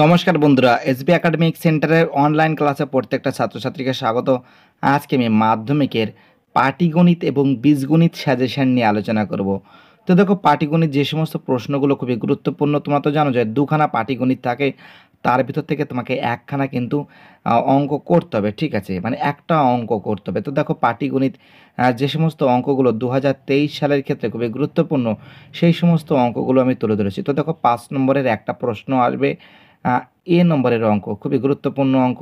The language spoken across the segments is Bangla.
নমস্কার বন্ধুরা এসবি একাডেমিক সেন্টারের অনলাইন ক্লাসে প্রত্যেকটা ছাত্রছাত্রীকে স্বাগত। আজকে আমি মাধ্যমিকের পাটিগণিত এবং বীজগণিত সাজেশন নিয়ে আলোচনা করব। তো দেখো, পাটিগণিত যে সমস্ত প্রশ্নগুলো খুবই গুরুত্বপূর্ণ, তোমরা তো জানো যে দুখানা পাটিগণিত থাকে, তার ভিতর থেকে তোমাকে একখানা কিন্তু অঙ্ক করতে হবে, ঠিক আছে? মানে একটা অঙ্ক করতে হবে। তো দেখো, পাটিগণিত যে সমস্ত অঙ্কগুলো দু হাজার তেইশ সালের ক্ষেত্রে খুবই গুরুত্বপূর্ণ, সেই সমস্ত অঙ্কগুলো আমি তুলে ধরেছি। তো দেখো, পাঁচ নম্বরের একটা প্রশ্ন আসবে এ নম্বরের অঙ্ক, খুবই গুরুত্বপূর্ণ অঙ্ক,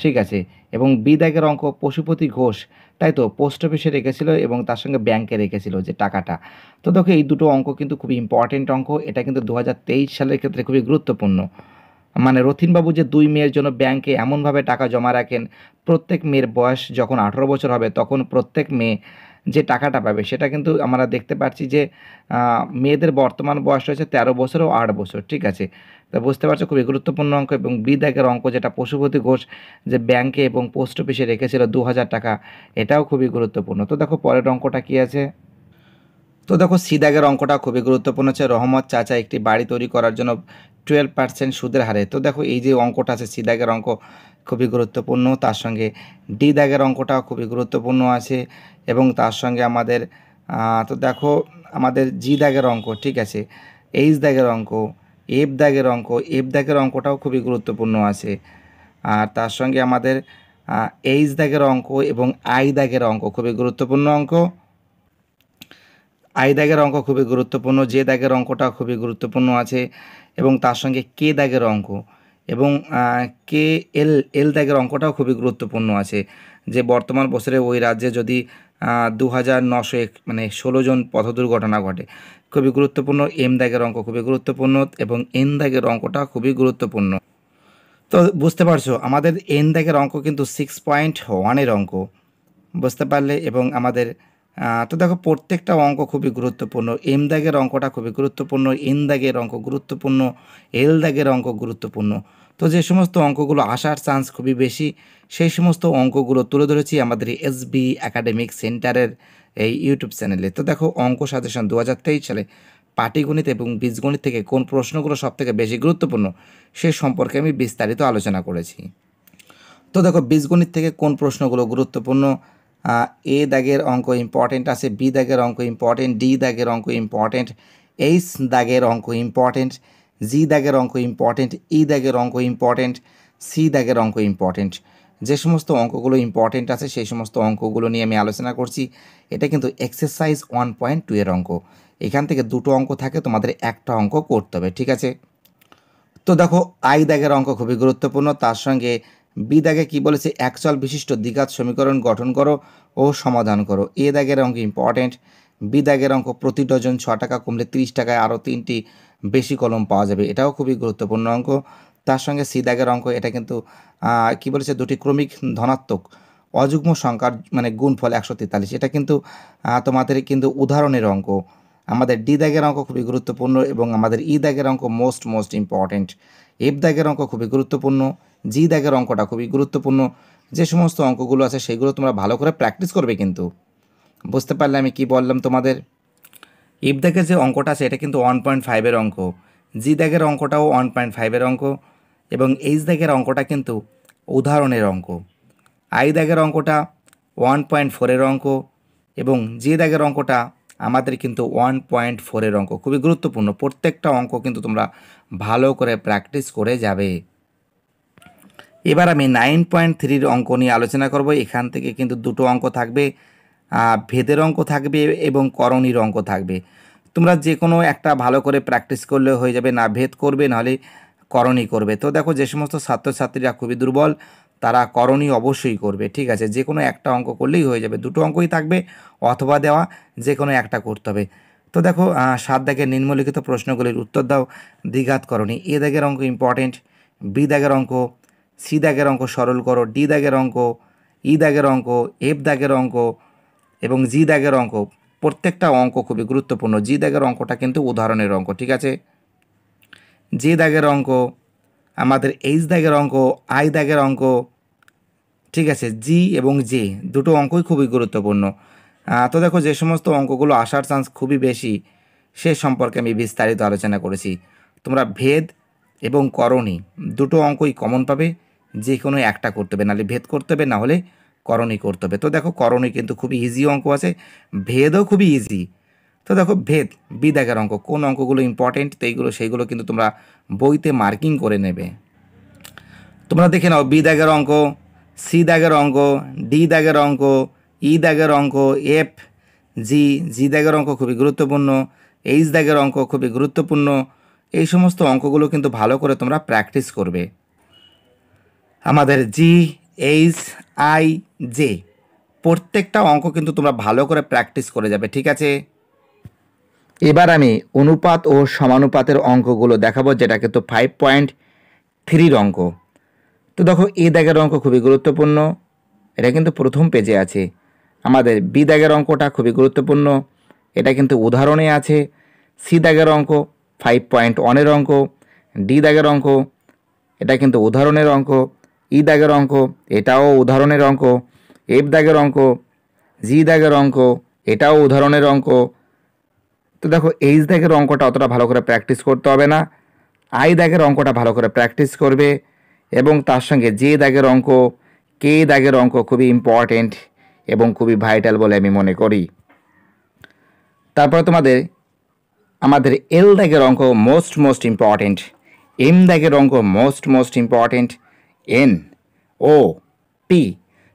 ঠিক আছে। এবং বি অঙ্ক, পশুপতি ঘোষ, তাই তো পোস্ট অফিসে রেখেছিল এবং তার সঙ্গে ব্যাংকে রেখেছিল যে টাকাটা। তো দেখো, এই দুটো অঙ্ক কিন্তু খুবই ইম্পর্টেন্ট অঙ্ক, এটা কিন্তু দু হাজার তেইশ সালের ক্ষেত্রে খুবই গুরুত্বপূর্ণ। মানে রথিনবাবু যে দুই মেয়ের জন্য ব্যাংকে এমনভাবে টাকা জমা রাখেন, প্রত্যেক মেয়ের বয়স যখন আঠারো বছর হবে, তখন প্রত্যেক মেয়ে যে টাকাটা পাবে, সেটা কিন্তু আমরা দেখতে পাচ্ছি যে মেয়েদের বর্তমান বয়স রয়েছে তেরো বছর ও আট বছর, ঠিক আছে। তা বুঝতে পারছ, খুবই গুরুত্বপূর্ণ অঙ্ক এবং বি দাগের অঙ্ক যেটা পশুপতি ঘোষ যে ব্যাংকে এবং পোস্ট অফিসে রেখেছিল দু হাজার টাকা, এটাও খুবই গুরুত্বপূর্ণ। তো দেখো পরের অঙ্কটা কী আছে? তো দেখো সিদাগের অঙ্কটা খুবই গুরুত্বপূর্ণ হচ্ছে, রহমত চাচা একটি বাড়ি তৈরি করার জন্য টুয়েলভ পার্সেন্ট সুদের হারে। তো দেখো এই যে অঙ্কটা আছে, সি সিদাগের অঙ্ক খুবই গুরুত্বপূর্ণ, তার সঙ্গে ডি দাগের অঙ্কটাও খুবই গুরুত্বপূর্ণ আছে এবং তার সঙ্গে আমাদের তো দেখো আমাদের জি দাগের অঙ্ক, ঠিক আছে? এইচ দাগের অঙ্ক এফ দাগের অঙ্ক, এফ দাগের অঙ্কটাও খুবই গুরুত্বপূর্ণ আছে। আর তার সঙ্গে আমাদের এইচ দাগের অঙ্ক এবং আই দাগের অঙ্ক খুবই গুরুত্বপূর্ণ অঙ্ক। আই দাগের অঙ্ক খুবই গুরুত্বপূর্ণ যে দাগের অঙ্কটা খুবই গুরুত্বপূর্ণ আছে এবং তার সঙ্গে কে দাগের অঙ্ক এবং কে, এল এল দাগের অঙ্কটাও খুবই গুরুত্বপূর্ণ আছে। যে বর্তমান বছরে ওই রাজ্যে যদি দু হাজার নশো এক মানে ষোলো জন পথ দুর্ঘটনা ঘটে খুবই গুরুত্বপূর্ণ, এম দাগের অঙ্ক খুবই গুরুত্বপূর্ণ এবং এন দাগের অঙ্কটা খুবই গুরুত্বপূর্ণ। তো বুঝতে পারছ, আমাদের এন দাগের অঙ্ক কিন্তু সিক্স পয়েন্ট ওয়ানের অঙ্ক, বুঝতে পারলে? এবং আমাদের তো দেখো প্রত্যেকটা অঙ্ক খুবই গুরুত্বপূর্ণ, এম দাগের অঙ্কটা খুবই গুরুত্বপূর্ণ, এন দাগের অঙ্ক গুরুত্বপূর্ণ, এল দাগের অঙ্ক গুরুত্বপূর্ণ। তো যে সমস্ত অঙ্কগুলো আসার চান্স খুবই বেশি, সেই সমস্ত অঙ্কগুলো তুলে ধরেছি আমাদের এসবি একাডেমিক সেন্টারের এই ইউটিউব চ্যানেলে তো দেখো, অঙ্ক সাজেশন দু হাজার তেইশ সালে পাটিগণিত এবং বীজগণিত থেকে কোন প্রশ্নগুলো সবথেকে বেশি গুরুত্বপূর্ণ সে সম্পর্কে আমি বিস্তারিত আলোচনা করেছি। তো দেখো, বীজগণিত থেকে কোন প্রশ্নগুলো গুরুত্বপূর্ণ? এ দাগের অঙ্ক ইম্পর্টেন্ট আছে, বি দাগের অঙ্ক ইম্পর্টেন্ট ডি দাগের অঙ্ক ইম্পর্টেন্ট এইচ দাগের অঙ্ক ইম্পর্টেন্ট জি দাগের অঙ্ক ইম্পর্টেন্ট ই দাগের অঙ্ক ইম্পর্টেন্ট সি দাগের অঙ্ক ইম্পর্টেন্ট যে সমস্ত অঙ্কগুলো ইম্পর্টেন্ট আছে, সেই সমস্ত অঙ্কগুলো নিয়ে আমি আলোচনা করছি। এটা কিন্তু এক্সারসাইজ ওয়ান পয়েন্ট টু এর অঙ্ক। এখান থেকে দুটো অঙ্ক থাকে, তোমাদের একটা অঙ্ক করতে হবে, ঠিক আছে? তো দেখো, আই দাগের অঙ্ক খুবই গুরুত্বপূর্ণ, তার সঙ্গে বি দাগে কী বলেছে একচল বিশিষ্ট দ্বিঘাত সমীকরণ গঠন করো ও সমাধান করো। এ দাগের অঙ্ক ইম্পর্টেন্ট বি দাগের অঙ্ক প্রতি ডজন ছ টাকা কমলে তিরিশ টাকায় আরও তিনটি বেশি কলম পাওয়া যাবে, এটাও খুবই গুরুত্বপূর্ণ অঙ্ক। তার সঙ্গে সি দাগের অঙ্ক, এটা কিন্তু কি বলেছে, দুটি ক্রমিক ধনাত্মক অযুগ্ম সংখ্যার মানে গুণফল একশো তেতাল্লিশ। এটা কিন্তু তোমাদের কিন্তু উদাহরণের অঙ্ক। আমাদের ডি দাগের অঙ্ক খুবই গুরুত্বপূর্ণ এবং আমাদের ই দাগের অঙ্ক মোস্ট মোস্ট ইম্পর্ট্যান্ট। এফ দাগের অঙ্ক খুবই গুরুত্বপূর্ণ, জি দাগের অঙ্কটা খুবই গুরুত্বপূর্ণ। যে সমস্ত অঙ্কগুলো আছে সেগুলো তোমরা ভালো করে প্র্যাকটিস করবে কিন্তু। বুঝতে পারলে আমি কি বললাম তোমাদের? ইফ দাগের যে অঙ্কটা আছে, এটা কিন্তু ওয়ান পয়েন্ট ফাইভের অঙ্ক। জি দাগের অঙ্কটাও ওয়ান পয়েন্ট ফাইভের অঙ্ক। এবং এইচ দাগের অঙ্কটা কিন্তু উদাহরণের অঙ্ক। আই দাগের অঙ্কটা ওয়ান পয়েন্ট ফোরের অঙ্ক এবং যে দাগের অঙ্কটা আমাদের কিন্তু ওয়ান পয়েন্ট ফোরের অঙ্ক। খুবই গুরুত্বপূর্ণ। প্রত্যেকটা অঙ্ক কিন্তু তোমরা ভালো করে প্র্যাকটিস করে যাবে। এবার আমি নাইন পয়েন্ট থ্রির অঙ্ক নিয়ে আলোচনা করব। এখান থেকে কিন্তু দুটো অঙ্ক থাকবে ভেদের অঙ্ক থাকবে এবং করণীর অঙ্ক থাকবে। তোমরা যে কোনো একটা ভালো করে প্র্যাকটিস করলে হয়ে যাবে। না ভেদ করবে, নাহলে করণী করবে। তো দেখো যে সমস্ত ছাত্রছাত্রীরা খুবই দুর্বল, তারা করণী অবশ্যই করবে, ঠিক আছে? যে কোনো একটা অঙ্ক করলেই হয়ে যাবে, দুটো অঙ্কই থাকবে, অথবা দেওয়া যে কোনো একটা করতে হবে। তো দেখো সাত দাগের নিম্নলিখিত প্রশ্নগুলির উত্তর দাও। দ্বিঘাত করণী, এ দাগের অঙ্ক ইম্পর্টেন্ট বি দাগের অঙ্ক, সি দাগের অঙ্ক সরল করো, ডি দাগের অঙ্ক, ই দাগের অঙ্ক, এফ দাগের অঙ্ক এবং জি দাগের অঙ্ক। প্রত্যেকটা অঙ্ক খুবই গুরুত্বপূর্ণ। জি দাগের অঙ্কটা কিন্তু উদাহরণের অঙ্ক, ঠিক আছে? যে দাগের অঙ্ক, আমাদের এইচ দাগের অঙ্ক আই দাগের অঙ্ক, ঠিক আছে জি এবং জে দুটো অঙ্কই খুবই গুরুত্বপূর্ণ। তো দেখো, যে সমস্ত অঙ্কগুলো আসার চান্স খুবই বেশি, সে সম্পর্কে আমি বিস্তারিত আলোচনা করেছি। তোমরা ভেদ এবং করণী দুটো অঙ্কই কমন পাবে, যে কোনো একটা করতে হবে, নাহলে ভেদ করতে হবে, নাহলে করণী করতে হবে। তো দেখো, করণী কিন্তু খুবই ইজি অঙ্ক আছে, ভেদও খুবই ইজি তো দেখো ভেদ বি দাগের অঙ্ক, কোন অঙ্কগুলো ইম্পর্টেন্ট তো এইগুলো, সেইগুলো কিন্তু তোমরা বইতে মার্কিং করে নেবে। তোমরা দেখে নাও বি দাগের অঙ্ক সি দাগের অঙ্ক ডি দাগের অঙ্ক ই দাগের অঙ্ক এফ জি জি দাগের অঙ্ক খুবই গুরুত্বপূর্ণ এইচ দাগের অঙ্ক খুবই গুরুত্বপূর্ণ, এই সমস্ত অঙ্কগুলো কিন্তু ভালো করে তোমরা প্র্যাকটিস করবে। আমাদের জি এইচ আই জে প্রত্যেকটা অঙ্ক কিন্তু তোমরা ভালো করে প্র্যাকটিস করে যাবে, ঠিক আছে? এবার আমি অনুপাত ও সমানুপাতের অঙ্কগুলো দেখাবো যেটা কিন্তু ফাইভ পয়েন্ট থ্রির অঙ্ক। তো দেখো, এ দাগের অঙ্ক খুবই গুরুত্বপূর্ণ, এটা কিন্তু প্রথম পেজে আছে। আমাদের বি দাগের অঙ্কটা খুবই গুরুত্বপূর্ণ, এটা কিন্তু উদাহরণে আছে। সি দাগের অঙ্ক ফাইভ পয়েন্ট ওয়ানের অঙ্ক ডি দাগের অঙ্ক, এটা কিন্তু উদাহরণের অঙ্ক। ই দাগের অঙ্ক, এটাও উদাহরণের অঙ্ক। এফ দাগের অঙ্ক জি দাগের অঙ্ক, এটাও উদাহরণের অঙ্ক। তো দেখো এইচ দাগের অঙ্কটা অতটা ভালো করে প্র্যাকটিস করতে হবে না। আই দাগের অঙ্কটা ভালো করে প্র্যাকটিস করবে এবং তার সঙ্গে যে দাগের অঙ্ক, কে দাগের অঙ্ক খুবই ইম্পর্টেন্ট এবং খুবই ভাইটাল বলে আমি মনে করি। তারপরে তোমাদের, আমাদের এল দাগের অঙ্ক মোস্ট মোস্ট ইম্পর্টেন্ট এম দাগের অঙ্ক most most important N O P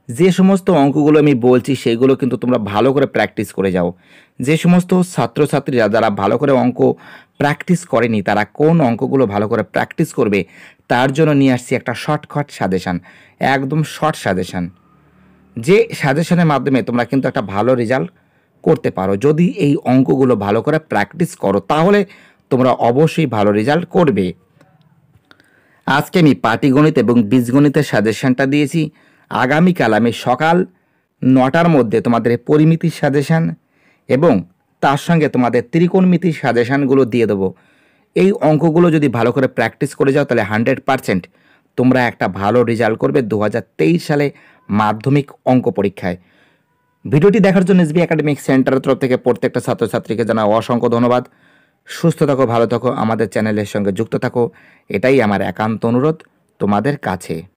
যে সমস্ত অঙ্কগুলো আমি বলছি, সেগুলো কিন্তু তোমরা ভালো করে প্র্যাকটিস করে যাও। যে সমস্ত ছাত্রছাত্রীরা যারা ভালো করে অঙ্ক প্র্যাকটিস করেনি, তারা কোন অঙ্কগুলো ভালো করে প্র্যাকটিস করবে, তার জন্য নিয়ে আসছি একটা শর্টকাট সাজেশান একদম শর্ট সাজেশান যে সাজেশনের মাধ্যমে তোমরা কিন্তু একটা ভালো রেজাল্ট করতে পারো। যদি এই অঙ্কগুলো ভালো করে প্র্যাকটিস করো, তাহলে তোমরা অবশ্যই ভালো রেজাল্ট করবে। আজকে আমি পাটিগণিত এবং বীজগণিতের সাজেশানটা দিয়েছি। আগামীকাল আমি সকাল নটার মধ্যে তোমাদের পরিমিতির সাজেশান এবং তার সঙ্গে তোমাদের ত্রিকোণমিতির সাজেশানগুলো দিয়ে দেবো। এই অঙ্কগুলো যদি ভালো করে প্র্যাকটিস করে যাও, তাহলে হান্ড্রেড পারসেন্ট তোমরা একটা ভালো রেজাল্ট করবে দু হাজার তেইশ সালে মাধ্যমিক অঙ্ক পরীক্ষায়। ভিডিওটি দেখার জন্য এসবি একাডেমিক সেন্টারের তরফ থেকে প্রত্যেকটা ছাত্রছাত্রীকে জানা অসংখ্য ধন্যবাদ। সুস্থ থাকো, ভালো থাকো, আমাদের চ্যানেলের সঙ্গে যুক্ত থাকো। এটাই আমার একান্ত অনুরোধ তোমাদের কাছে।